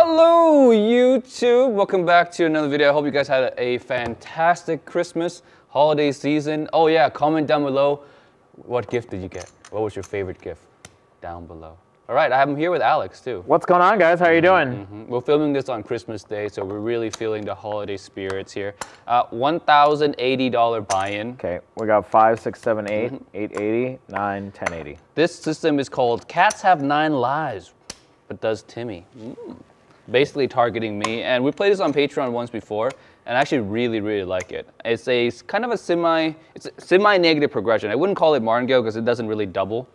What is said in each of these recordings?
Hello, YouTube. Welcome back to another video. I hope you guys had a fantastic Christmas holiday season. Oh yeah, comment down below. What gift did you get? What was your favorite gift? Down below. All right, I'm here with Alex too. What's going on, guys? How are you doing? Mhm. We're filming this on Christmas Day, so we're really feeling the holiday spirits here. Uh, $1,080 buy-in. Okay, we got five, six, seven, eight, Mm-hmm. 880, 9, 1080. This system is called Cats Have Nine Lives, but does Timmy. Mm. Basically targeting me. And we played this on Patreon once before, and I actually really, really like it. It's a kind of a semi, it's a semi-negative progression. I wouldn't call it martingale because it doesn't really double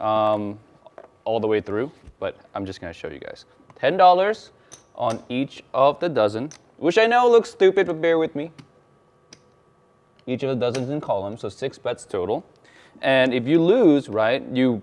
um, all the way through, but I'm just gonna show you guys. $10 on each of the dozen, which I know looks stupid, but bear with me. Each of the dozens in columns, so six bets total. And if you lose, right, you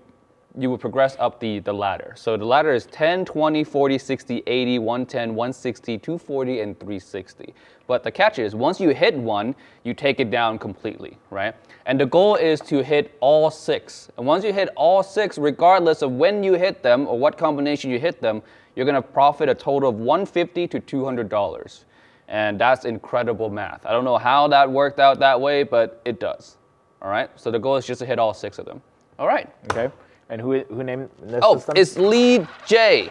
you will progress up the, the ladder. So the ladder is 10, 20, 40, 60, 80, 110, 160, 240, and 360. But the catch is once you hit one, you take it down completely, right? And the goal is to hit all six. And once you hit all six, regardless of when you hit them or what combination you hit them, you're gonna profit a total of 150 to $200. And that's incredible math. I don't know how that worked out that way, but it does. All right. So the goal is just to hit all six of them. All right. Okay, and who who named this Oh, system? it's Lee J.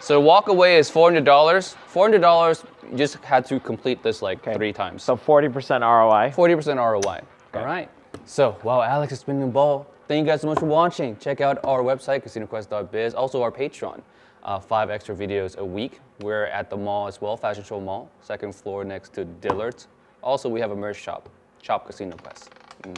So walk away is four hundred dollars. Four hundred dollars. You just had to complete this like Okay. three times. So 40% ROI. forty percent ROI. All right. So wow, Alex is spinning the ball. Thank you guys so much for watching. Check out our website casinoquest.biz. Also our Patreon. Uh, five extra videos a week. We're at the mall as well, Fashion Show Mall, second floor next to Dillard's. Also, we have a merch shop, Shop Casino Quest. Mm.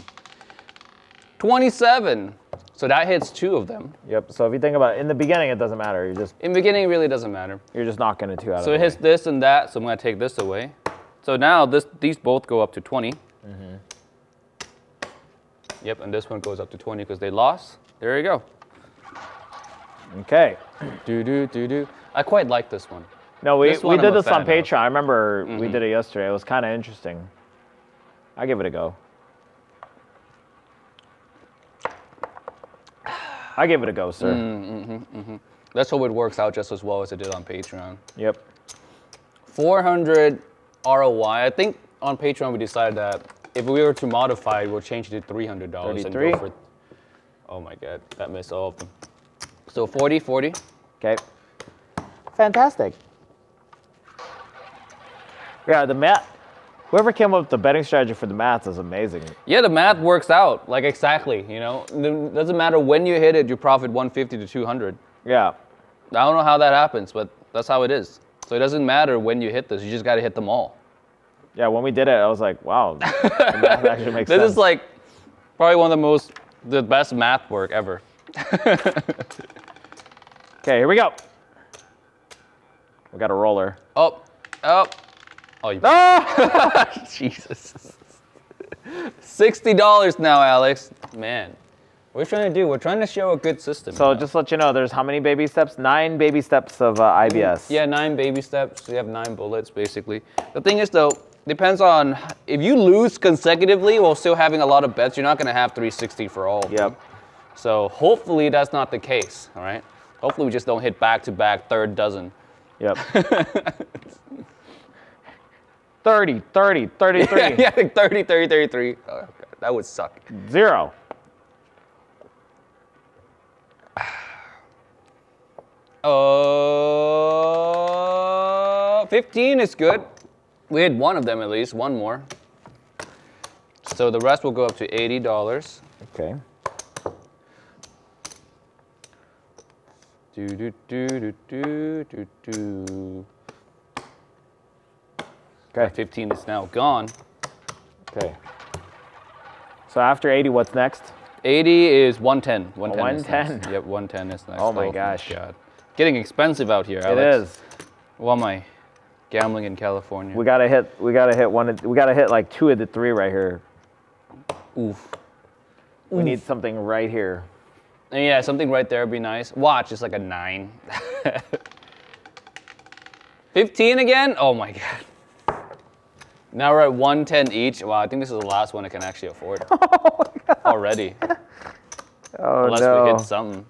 27. So that hits two of them. Yep. So if you think about it, in the beginning, it doesn't matter. You're just In the beginning, it really doesn't matter. you're just knocking it two out So it hits this and that, so I'm gonna take this away. So now this, these both go up to 20. Mm-hmm. Yep, and this one goes up to 20 because they lost. There you go. Okay. Do do do do. I quite like this one. No, we, This we did I'm this on fan of. Patreon. I remember we Mhm. did it yesterday. It was kind of interesting. I give it a go. I give it a go, sir. Mm. Let's hope it works out just as well as it did on Patreon. Yep. 400 ROI. I think on Patreon we decided that if we were to modify it, we'll change it to $300 and go for. Oh my god, that missed all of them. So 40, 40. Okay. Fantastic. Yeah, the math. Whoever came up with the betting strategy for the math is amazing. Yeah, the math works out like exactly. You know, it doesn't matter when you hit it, you profit 150 to 200. Yeah. I don't know how that happens, but that's how it is. So it doesn't matter when you hit this; you just got to hit them all. Yeah, when we did it, I was like, wow, the math actually makes This sense. is like probably one of the most, the best math work ever. okay, here we go. We got a roller. Oh, oh, oh, you, Ah! Jesus. Sixty dollars now, Alex. Man, what are we trying to do? We're trying to show a good system. So you know? just to let you know, there's how many baby steps? Nine baby steps of uh, IBS. Yeah, nine baby steps. You have nine bullets, basically. The thing is, though, depends on if you lose consecutively while still having a lot of bets, you're not going to have 360 for all. Yep. So hopefully that's not the case. All right. Hopefully we just don't hit back to back third dozen. Yep. 30, 30, 33, yeah, yeah, like 30, 30, 33. Oh, God, that would suck. zero. Uh, 15 is good. We had one of them at least, one more. So the rest will go up to $80. Okay. Do do do do do do do. Okay. 15 is now gone. Okay. So after 80, what's next? 80 is 110. 110. is 110. next. Yep, 110 is next. Oh my oh, gosh. God. Getting expensive out here, It Alex. is. Well, my gambling in California. We gotta hit. We gotta hit one. of- We gotta hit like two of the three right here. Oof. We need something right here. And yeah, something right there would be nice. Watch, it's like a 9. 15 again? Oh my god. Now we're at 110 each. Wow, I think this is the last one I can actually afford. Oh, already. Oh Unless no. we hit something.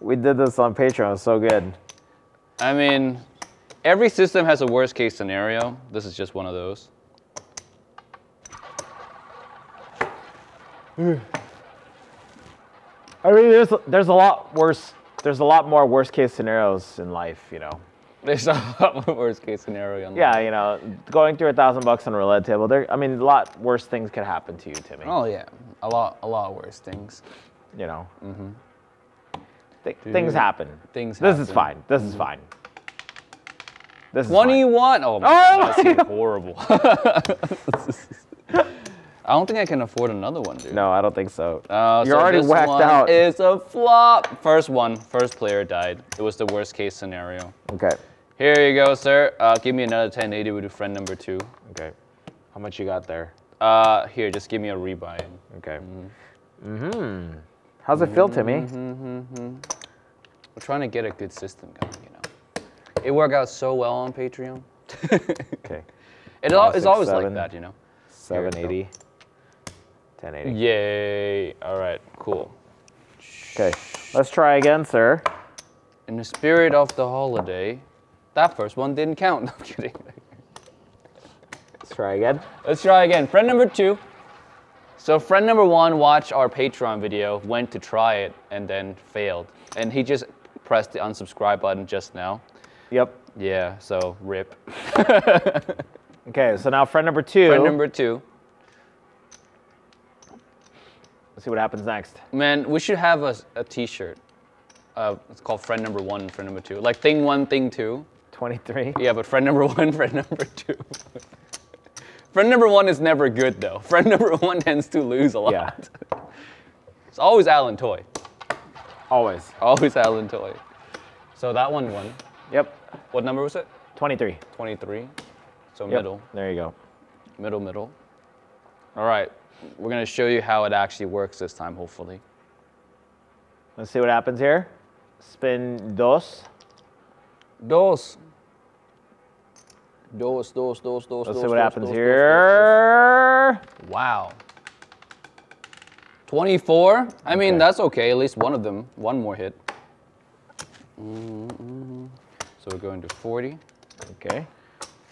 We did this on Patreon. So good. I mean, Every system has a worst case scenario. This is just one of those. I mean, there's there's a lot worse. There's a lot more worst case scenarios in life, you know. There's a lot of worst case scenario. on that. Yeah, you know, going through a thousand bucks on a roulette table. There, I mean, a lot worse things could happen to you, Timmy. Oh yeah, a lot, a lot worse things. You know. Th- things happen. Things This is fine. This is fine. This is What do fine. you want? Oh my Oh god, that my seems horrible. I don't think I can afford another one, dude. No, I don't think so. Uh, You're so already this whacked one out. Is a flop. First one, first player died. It was the worst case scenario. Okay. Here you go, sir. Uh, give me another 1080 with a friend number two. Okay. How much you got there? Uh, here, just give me a rebuy. Okay. Mm-hmm. How's it feel, Timmy? Mm-hmm. We're trying to get a good system going, you know. It worked out so well on Patreon. Okay. It al- it's always seven. like that, you know. 780. 1080. Yay! All right, cool. Okay. Let's try again, sir. In the spirit of the holiday, that first one didn't count. No, I'm kidding. Let's try again. Let's try again. Friend number two. So friend number one watched our Patreon video, went to try it, and then failed. And he just pressed the unsubscribe button just now. Yep. Yeah, so rip. Okay, so now friend number two. Friend number two. Let's see what happens next. Man, we should have a, a t-shirt. Uh, it's called friend number one and friend number two. Like thing one, thing two. 23. Yeah, but friend number one, friend number two. friend number one is never good though. Friend number one tends to lose a lot. Yeah. It's always Alan Toy. Always. Always Alan Toy. So that one won. Yep. What number was it? 23. 23. So Yep. middle, There you go. middle, middle. All right. We're gonna show you how it actually works this time, hopefully. Let's see what happens here. Spin dos. Dos. Dos, dos, dos, dos. Let's dos, see what dos, happens dos, dos, here. dos, dos. Wow. 24. I mean, Okay. that's okay. At least one of them, one more hit. Mm-mm. So we're going to 40, Okay.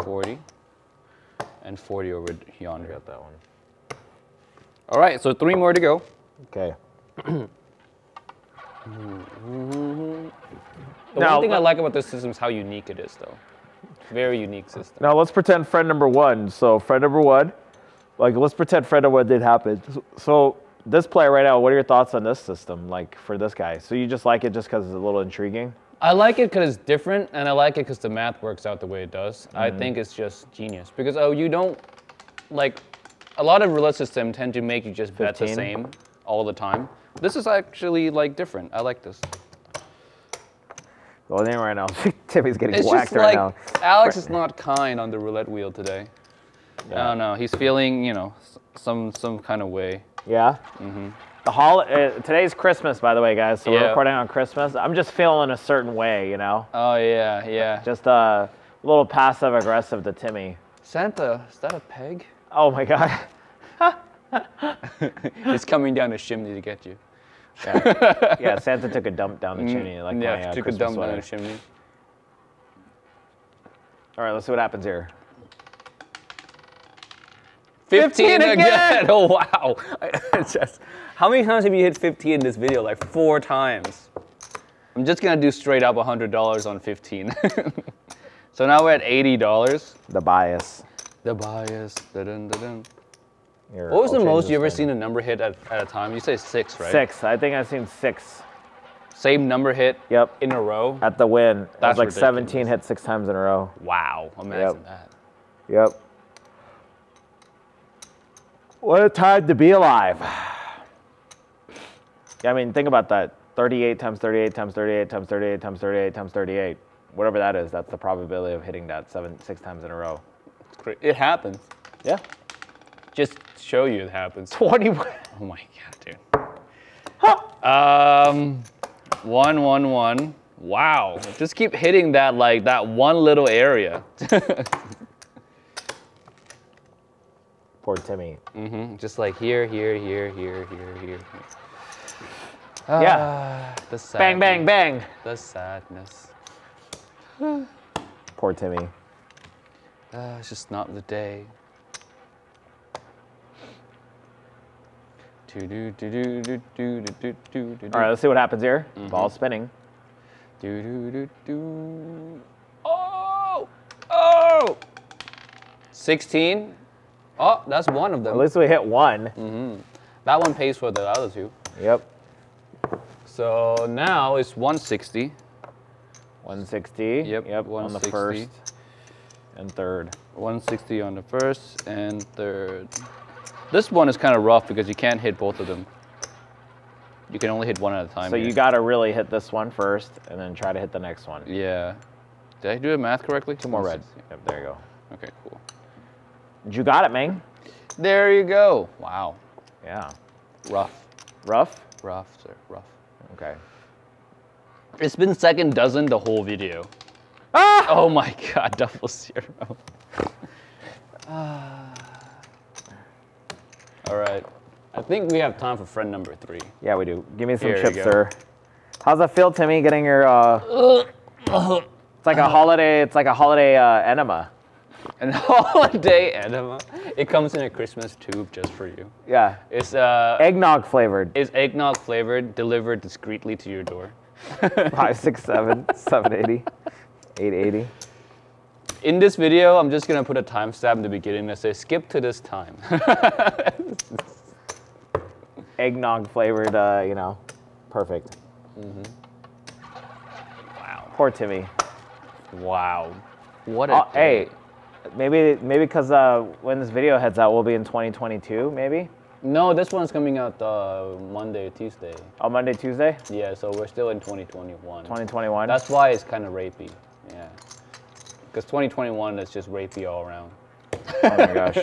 40, and 40 over yonder. Got that one. All right, so three more to go. Okay. Mm-hmm. The Now, one thing I like about this system is how unique it is, though. Very unique system. Now let's pretend friend number one. So friend number one, like let's pretend friend number one did happen. So this player right now, what are your thoughts on this system? Like for this guy, so you just like it just because it's a little intriguing? I like it because it's different, and I like it because the math works out the way it does. I mm-hmm. think it's just genius because oh, you don't like a lot of roulette systems tend to make you just bet the same all the time. This is actually like different. I like this. Well, in right now, Timmy's getting It's whacked just right like now. Alex is not kind on the roulette wheel today. I don't know. He's feeling, you know, some some kind of way. Yeah. Mm-hmm. The hol- uh, today's Christmas, by the way, guys. So we're recording on Christmas. I'm just feeling a certain way, you know, Oh yeah, yeah. just uh, a little passive aggressive to Timmy. Santa, is that a peg? Oh my God. He's coming down the chimney to get you. yeah, yeah, Santa took a dump down the chimney, like Mm, yeah, my uh, took a dump sweater. down the chimney. All right, let's see what happens here. 15 again! again! Oh wow! Just, how many times have you hit 15 in this video? Like four times. I'm just gonna do straight up $100 on 15. so now we're at $80. The bias. The bias. dun, dun, dun. What was the most you ever thing. seen a number hit at, at a time? You say six, right? Six. I think I've seen six. Same number hit Yep. in a row. At the win. It was That's like ridiculous. 17 hit six times in a row. Wow! Imagine Yep. that. Yep. What a time to be alive. Yeah, I mean, think about that. 38 times 38 times 38 times 38 times 38 times 38. Whatever that is, that's the probability of hitting that seven, six times in a row. It happens. Yeah. Just show you it happens. 20. Oh my god, dude. Um, one, one, one. Wow. Just keep hitting that like that one little area. Poor Timmy. Mm-hmm. Just like here, here, here, here, here, here. Yeah. Ah, the sadness. Bang, bang, bang. The sadness. Poor Timmy. Uh, it's just not the day. All right, let's see what happens here. Mm-hmm. Ball spinning. Do do do do. Oh! Oh! 16. Oh, that's one of them. At least we hit one. Mm. That one pays for the other two. Yep. So now it's 160. 160. Yep, Yep. On the first and third. 160 on the first and third. This one is kind of rough because you can't hit both of them. You can only hit one at a time. So here. you got to really hit this one first, and then try to hit the next one. Yeah. Did I do the math correctly? Two more red. 160. Yep. There you go. Okay, cool. You got it, man. There you go. Wow. Yeah. Rough. Rough. Rough, sir. Rough. Okay. It's been second dozen the whole video. Ah! Oh my god, double zero. Ah. All right. I think we have time for friend number three. Yeah, we do. Give me some Here chips, sir. How's that feel, Timmy? Getting your uh, it's like a holiday. It's like a holiday uh, enema. An holiday enema. It comes in a Christmas tube just for you. Yeah. It's uh, Eggnog flavored. it's eggnog flavored, delivered discreetly to your door. Five, six, seven, seven eighty, eight eighty. In this video, I'm just gonna put a timestamp in the beginning that says skip to this time. Eggnog flavored. Uh, you know, perfect. wow. Poor Timmy. Wow. What a day. hey, maybe maybe because uh, when this video heads out, we'll be in 2022. Maybe. No, this one's coming out uh, Monday, Tuesday. Oh, Monday, Tuesday, Yeah, so we're still in 2021. 2021. That's why it's kind of rapey. Yeah. Because 2021 is just rapey all around. oh my gosh.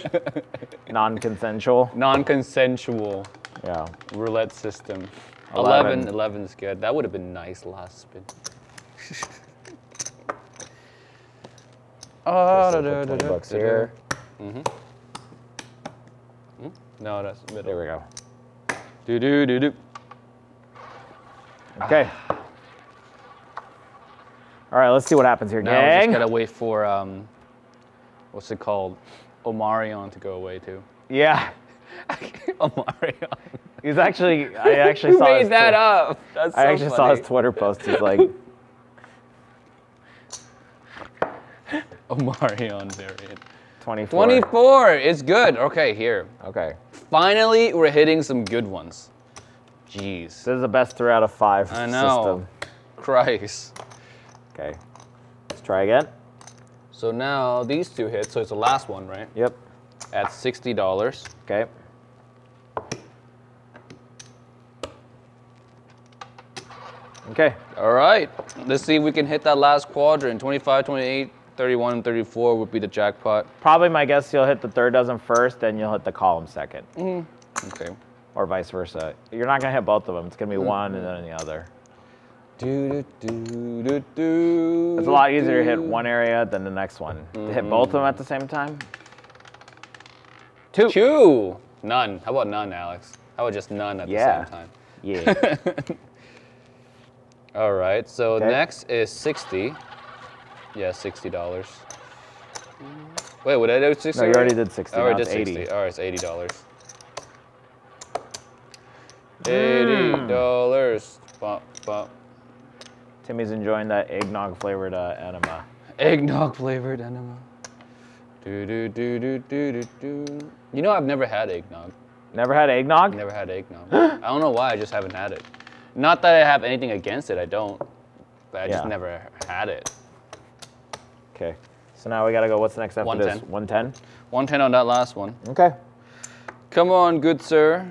Non-consensual. Non-consensual Yeah. roulette system. Eleven. 11. 11 is good. That would have been nice last spin. Oh, So put 20 bucks here. Mm-hmm. Mm-hmm. No, that's middle. There we go. Do do do do. Okay. All right, let's see what happens here, Now we gang. just gotta wait for um, what's it called, Omarion to go away too. Yeah, Omarion. he's actually. I actually saw. made his that up? That's I so actually saw his. Twitter post. He's like, Omarion variant. 24. 24 is good. Okay, here. Okay. Finally, we're hitting some good ones. Jeez. This is the best three out of five I know. system. Christ. Okay. Let's try again. So now these two hit, so it's the last one, right? Yep. At $60. Okay. Okay. All right. Let's see if we can hit that last quadrant. 25, 28, 31, and 34 would be the jackpot. Probably my guess you'll hit the third dozen first, then you'll hit the column second, Hmm. Okay. or vice versa. You're not gonna hit both of them. It's gonna be one and then the other. Do, do, do, do, do, It's a lot easier to hit one area than the next one. To hit mm-hmm. both of them at the same time. Two. Two. None. How about none, Alex? How about just none at Yeah. the same time? Yeah. All right. So Okay. next is 60. Yeah, $60. Wait, what did I do? 60? No, you already did 60, I already now did it's 60. 80. All right, it's $80. Hmm. $80. Bump, bump. Timmy's enjoying that eggnog flavored uh, enema. Eggnog flavored enema. Do, do, do, do, do, do, do. You know, I've never had eggnog. Never had eggnog? Never had eggnog. I don't know why. I just haven't had it. Not that I have anything against it. I don't. But I just Yeah. never had it. Okay. So now we gotta go. What's the next after 110. this? 110. 110 on that last one. Okay. Come on, good sir.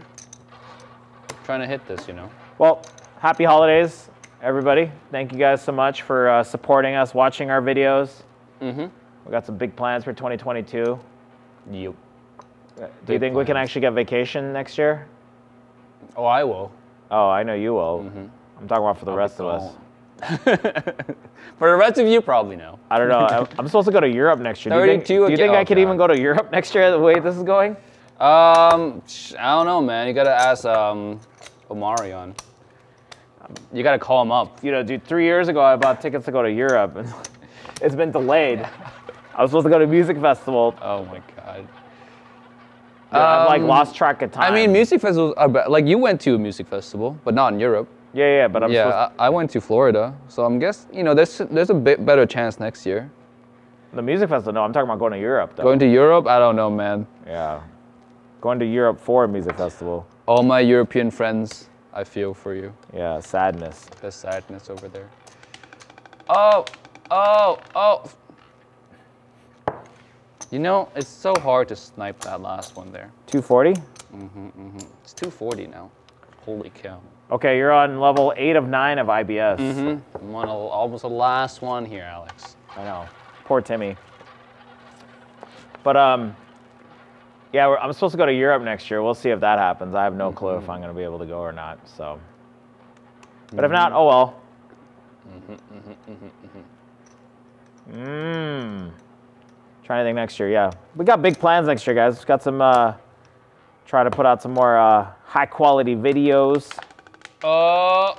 Trying to hit this, you know. Well, happy holidays, everybody. Thank you guys so much for uh, supporting us, watching our videos. Mm-hmm. We got some big plans for 2022. Yep. Do you Big think we can actually get vacation next year? Oh, I will. Oh, I know you will. Mm-hmm. I'm talking about for the rest of us. For the rest of you, probably no. I don't know. I'm- I'm supposed to go to Europe next year. Do you think, do you think I oh, could God. even go to Europe next year the way this is going? Um, I don't know, man. You gotta ask um, Omarion. You gotta call him up. You know, dude, three years ago I bought tickets to go to Europe. And It's been delayed. I was supposed to go to a music festival. Oh my god. I've like Um, lost track of time. I mean, music festivals are be- like you went to a music festival, but not in Europe. Yeah, yeah, but I'm yeah, supposed I, I went to Florida, so I'm guess you know there's there's a bit better chance next year. the music festival. No, I'm talking about going to Europe though. Going to Europe, I don't know, man. yeah, going to Europe for a music festival. All my European friends, I feel for you. Yeah, sadness. The sadness over there. Oh, oh, oh. You know, it's so hard to snipe that last one there. 240. Mm-hmm, mm-hmm. It's 240 now. Holy cow. Okay, you're on level eight of nine of IBS. I'm on a, almost the last one here, Alex. I know. Poor Timmy. But um, yeah, we're, I'm supposed to go to Europe next year. We'll see if that happens. I have no clue if mm-hmm. I'm going to be able to go or not. So, but if mm-hmm. not, oh well. Mmm. Trying to think next year. Yeah, we got big plans next year, guys. We've Got some. Uh, try to put out some more uh, high quality videos. Oh.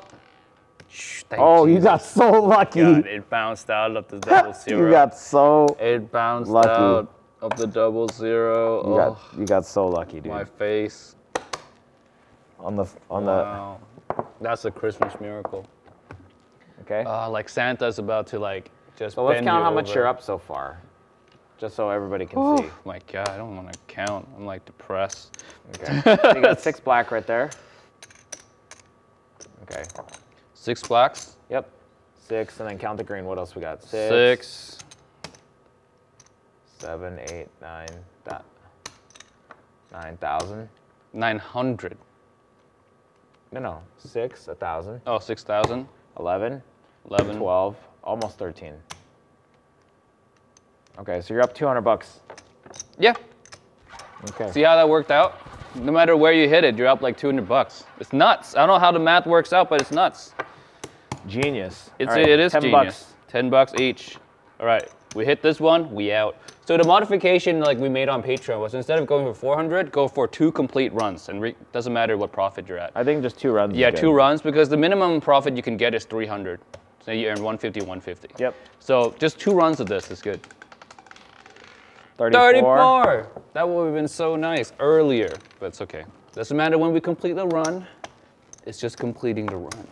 Shh, thank Oh, you got so lucky. God, it bounced out of the double zero. you got so. it bounced lucky. out of the double zero. You oh, got, you got so lucky, dude. my face. on the on Wow. That's a Christmas miracle. Okay. Uh, like Santa's about to like just. So let's count how much you're up so far, just so everybody can see. Oh see. my god, I don't want to count. I'm like depressed. Okay. so you got six black right there. Okay. Six blacks. Yep. Six, and then count the green. What else we got? Six, Six. Seven, eight, nine. That. Nine thousand. Nine hundred. No, no. Six, a thousand. Oh, six thousand. Eleven, Eleven. twelve, almost thirteen. Okay, so you're up two hundred bucks. Yeah. Okay. See how that worked out? No matter where you hit it, you're up like 200 bucks. It's nuts. I don't know how the math works out, but it's nuts. Genius. It's right, it is 10 genius. bucks. 10 bucks each. All right, we hit this one, we out. So the modification like we made on Patreon was instead of going for 400, go for two complete runs, and doesn't matter what profit you're at. I think just two runs. Yeah, two runs because the minimum profit you can get is 300. So you earn 150, 150. Yep. So just two runs of this is good. 34. 34. That would have been so nice earlier, but it's okay. Doesn't matter when we complete the run. It's just completing the run.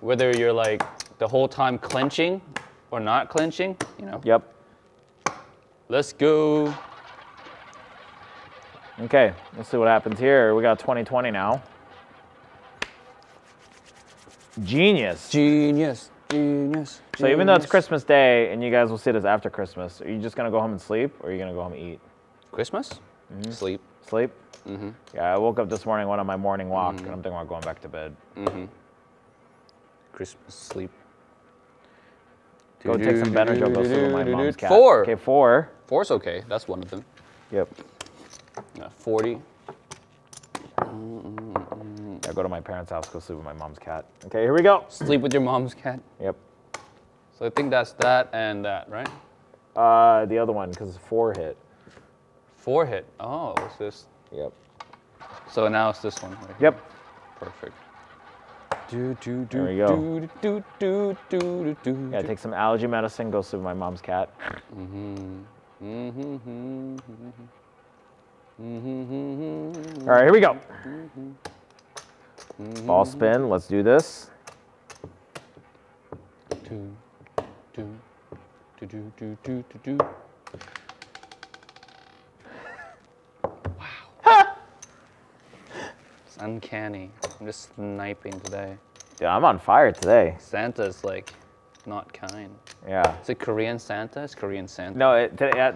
Whether you're like the whole time clenching or not clenching, you know. Yep. Let's go. Okay, let's see what happens here. We got 2020 now. Genius. Genius. Genius. So even though it's. Christmas Day and you guys will see this after Christmas, are you just gonna go home and sleep, or are you gonna go home and eat? Christmas? Mm-hmm. Sleep. Sleep. Mm-hmm. Yeah, I woke up this morning, went on my morning walk, and I'm thinking about going back to bed. Christmas sleep. Go take some Benadryl. Go sleep with my mom's cat. Four. Okay, four. Four's okay. That's one of them. Yep. Yeah, 40. I go to my parents' house, go sleep with my mom's cat. Okay, here we go. Sleep with your mom's cat. Yep. So I think that's that and that, right? Uh, the other one, because it's four hit. Four hit. Oh, what's this? Yep. So now it's this one. Right. Yep. Perfect. Do, do, do, There we go. Do, do, do, do, do, do, Yeah, take some allergy medicine, go sleep with my mom's cat. Mm-hmm. All right, here we go. Ball spin. Let's do this. Do, do, do, do, do, do, do, do. Wow. it's uncanny. I'm just sniping today. Dude, I'm on fire today. Santa's like not kind. Yeah. Is it Korean Santa? It's Korean Santa. No, it,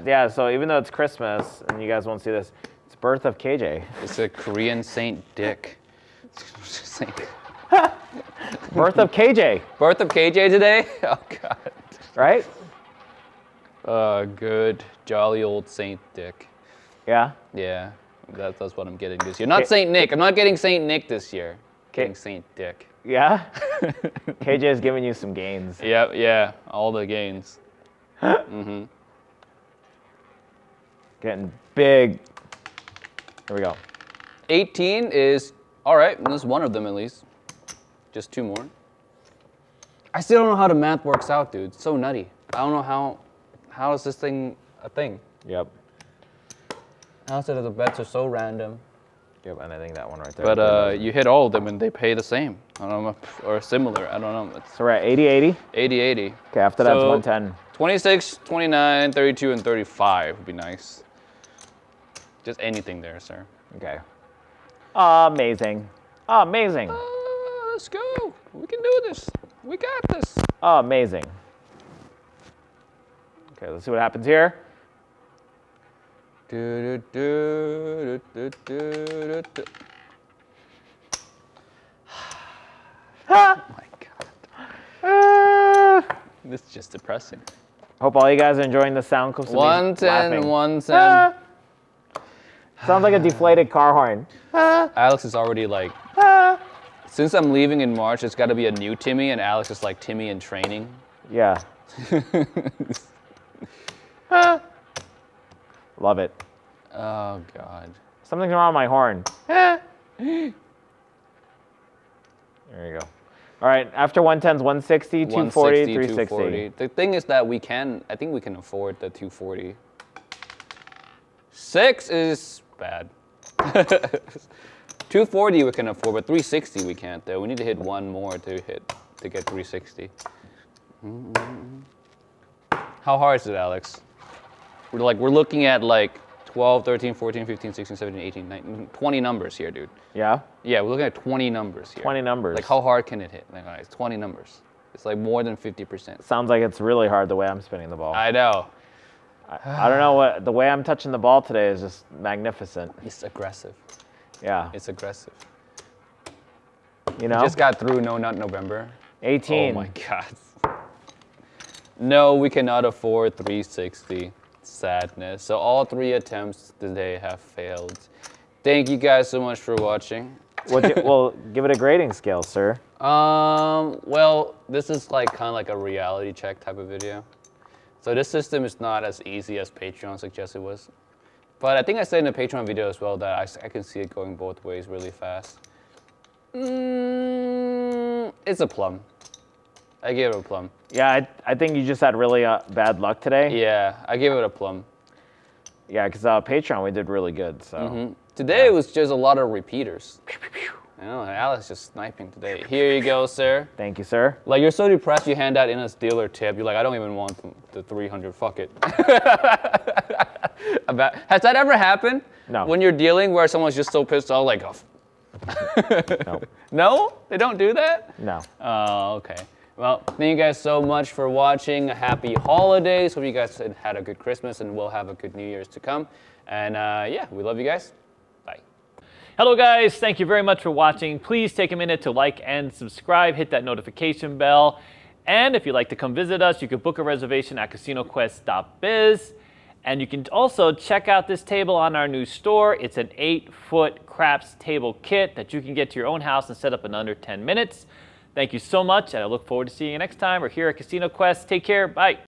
yeah, so even though it's Christmas and you guys won't see this, it's birth of KJ. It's a Korean Saint Dick. Saint- Birth of KJ, Birth of KJ today? Oh God. right? Uh, good, jolly old Saint Dick. Yeah. Yeah, that, that's what I'm getting this year. Not Okay. Saint Nick. I'm not getting Saint Nick this year. Okay. Getting Saint Dick. Yeah? KJ is giving you some gains. Yeah, yeah, all the gains. Mhm. Getting big. Here we go. 18 is all right. There's one of them at least. Just two more. I still don't know how the math works out, dude. It's so nutty. I don't know how. How is this thing a thing? Yep. How is it that the bets are so random? Yep, and I think that one right there. But uh, you hit all of them and they pay the same. I don't know, or similar. I don't know. It's so we're at 80, 80. 80 80. Okay, after that's So- 110. 26, 29, 32, and 35 would be nice. Just anything there, sir. Okay. Amazing. Amazing. Uh, let's go. We can do this. We got this. Amazing. Okay, let's see what happens here. Do, do, do, do, do, do, do. oh my god. Ah! This is just depressing. Hope all you guys are enjoying the sound clips. 110, laughing. 110. Ah. Sounds like a deflated car horn. Ah! Alex is already like, ah! since I'm leaving in March, it's got to be a new Timmy, and Alex is like Timmy in training. Yeah. Love it. Oh God. Something's wrong with my horn. there you go. All right, after 110's 160, 240, 360. 240. The thing is that we can, I think we can afford the 240. Six is bad. 240 we can afford, but 360 we can't though. We need to hit one more to hit to get 360. Mm-hmm. How hard is it, Alex? We're like we're looking at like 12, 13, 14, 15, 16, 17, 18, 19, 20 numbers here, dude. Yeah? Yeah, we're looking at 20 numbers here. 20 numbers. Like how hard can it hit? Like right, it's 20 numbers. It's like more than 50%. Sounds like it's really hard the way I'm spinning the ball. I, I know. I don't know what, the way I'm touching the ball today is just magnificent. It's aggressive. Yeah. It's aggressive. You know? Just got through No Nut November. 18. Oh my god. No, we cannot afford 360. Sadness. So all three attempts today have failed. Thank you guys so much for watching. It- well, give it a grading scale, sir. Um, well, this is like kind of like a reality check type of video. So this system is not as easy as Patreon suggested it was. But I think I said in the Patreon video as well that I can see it going both ways really fast. Mm, it's a plum. I gave it a plum. Yeah, I, I think you just had really uh, bad luck today. Yeah, I gave it a plum. Yeah, because uh, Patreon, we did really good. So Mm-hmm. Today it was just a lot of repeaters. I know, Alex just sniping today. Here you go, sir. thank you, sir. Like you're so depressed, you hand out in a dealer tip. You're like, I don't even want the, the 300. Fuck it. About, has that ever happened? No. When you're dealing where someone's just so pissed off, like, oh. No. no, they don't do that. No. Oh, okay. Well, thank you guys so much for watching. Happy holidays. Hope you guys had- a good Christmas and will have a good New Year's to come. And uh, yeah, we love you guys. Bye. Hello guys, thank you very much for watching. Please take a minute to like and subscribe, hit that notification bell. And if you'd like to come visit us, you can book a reservation at casinoquest.biz. And you can also check out this table on our new store. It's an eight foot craps table kit that you can get to your own house and set up in under 10 minutes. Thank you so much, and I look forward to seeing you next time. We're here at Casino Quest. Take care. Bye.